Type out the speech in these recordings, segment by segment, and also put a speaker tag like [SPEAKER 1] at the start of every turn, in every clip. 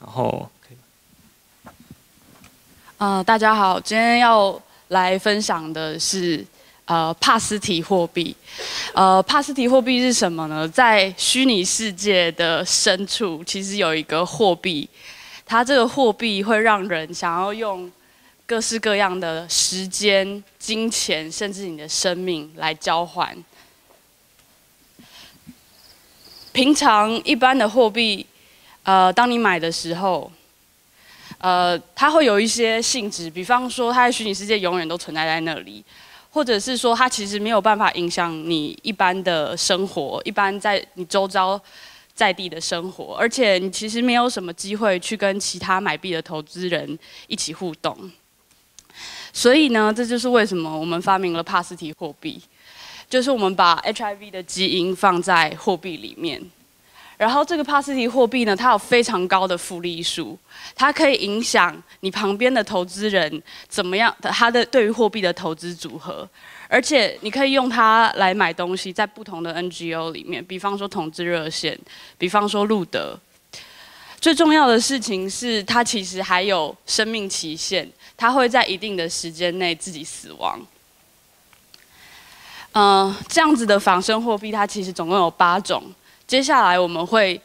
[SPEAKER 1] 然后，
[SPEAKER 2] 呃，大家好，今天要来分享的是呃帕斯提货币。呃，帕斯提货币是什么呢？在虚拟世界的深处，其实有一个货币，它这个货币会让人想要用各式各样的时间、金钱，甚至你的生命来交换。平常一般的货币，呃，当你买的时候，呃，它会有一些性质，比方说它在虚拟世界永远都存在在那里，或者是说它其实没有办法影响你一般的生活，一般在你周遭在地的生活，而且你其实没有什么机会去跟其他买币的投资人一起互动。所以呢，这就是为什么我们发明了帕斯提货币。就是我们把 HIV 的基因放在货币里面，然后这个帕斯提货币呢，它有非常高的复利数，它可以影响你旁边的投资人怎么样，他的对于货币的投资组合，而且你可以用它来买东西，在不同的 NGO 里面，比方说同志热线，比方说路德。最重要的事情是，它其实还有生命期限，它会在一定的时间内自己死亡。嗯，这样子的仿生货币，它其实总共有八种。接下来我们会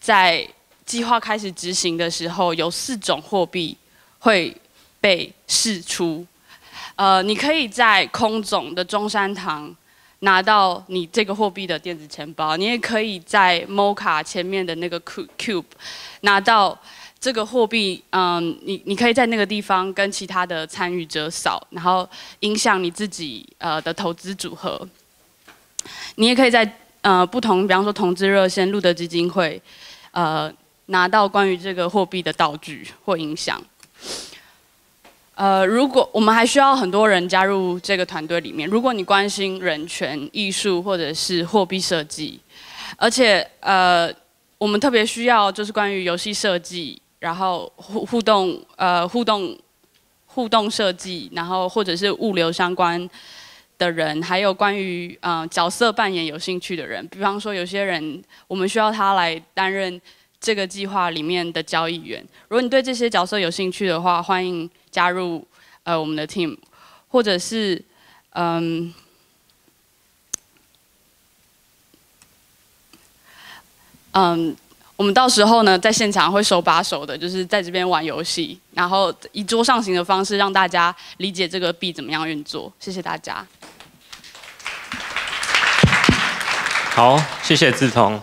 [SPEAKER 2] 在计划开始执行的时候，有四种货币会被试出。呃，你可以在空总的中山堂拿到你这个货币的电子钱包，你也可以在 Moca 前面的那个 Cube 拿到。这个货币，嗯，你你可以在那个地方跟其他的参与者扫，然后影响你自己呃的投资组合。你也可以在呃不同，比方说同志热线、路德基金会，呃拿到关于这个货币的道具或影响。呃，如果我们还需要很多人加入这个团队里面，如果你关心人权、艺术或者是货币设计，而且呃我们特别需要就是关于游戏设计。然后互互动，呃，互动，互动设计，然后或者是物流相关的人，还有关于嗯角色扮演有兴趣的人，比方说有些人，我们需要他来担任这个计划里面的交易员。如果你对这些角色有兴趣的话，欢迎加入呃我们的 team，或者是嗯嗯。我们到时候呢，在现场会手把手的，就是在这边玩游戏，然后以桌上型的方式让大家理解这个币怎么样运作。谢谢大家。
[SPEAKER 1] 好，谢谢志彤。